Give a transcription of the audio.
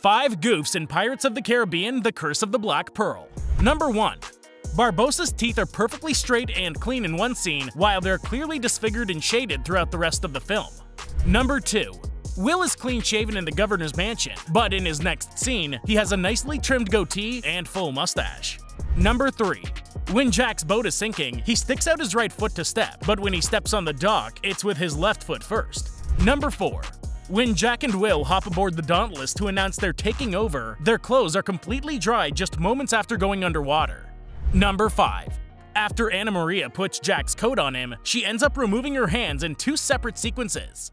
5 goofs in Pirates of the Caribbean The Curse of the Black Pearl. Number 1. Barbossa's teeth are perfectly straight and clean in one scene, while they're clearly disfigured and shaded throughout the rest of the film. Number 2. Will is clean shaven in the governor's mansion, but in his next scene, he has a nicely trimmed goatee and full mustache. Number 3. When Jack's boat is sinking, he sticks out his right foot to step, but when he steps on the dock, it's with his left foot first. Number 4. When Jack and Will hop aboard the Dauntless to announce they're taking over, their clothes are completely dry just moments after going underwater. Number 5. After Annamaria puts Jack's coat on him, she ends up removing her hands in two separate sequences.